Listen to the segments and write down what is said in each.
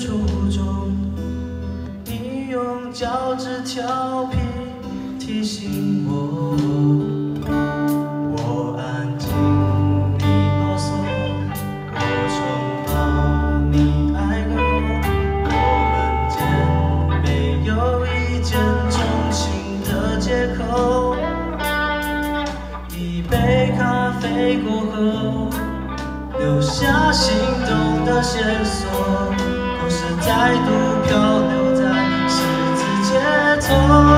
初衷。你用脚趾调皮提醒我，我安静，你啰嗦，我冲动，你爱我，我们间没有一见钟情的借口。一杯咖啡过后，留下心动的线索，再度漂流在十字街头。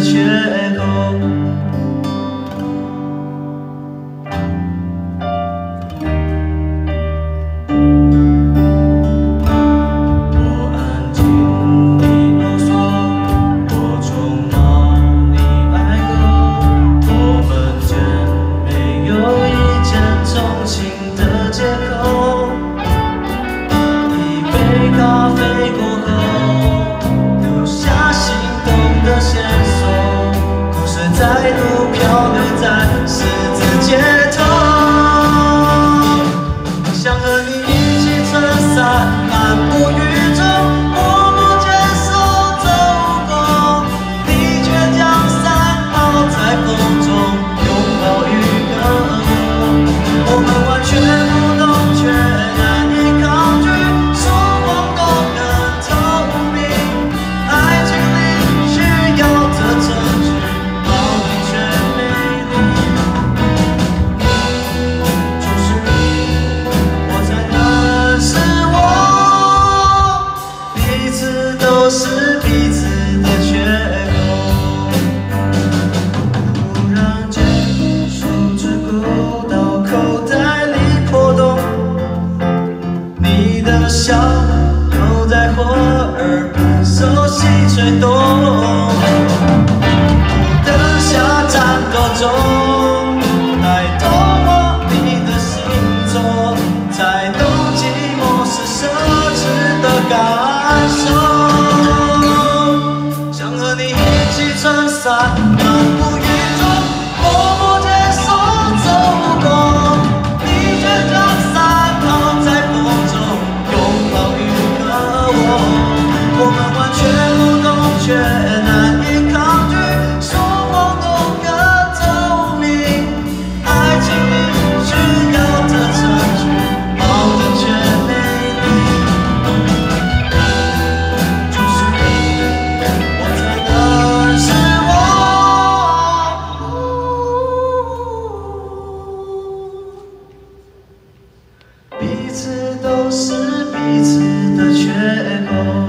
缺口。谁懂？等下站多中？才懂我你的心中，才懂寂寞是奢侈的感受。想和你一起撑伞漫步。彼此都是彼此的缺口。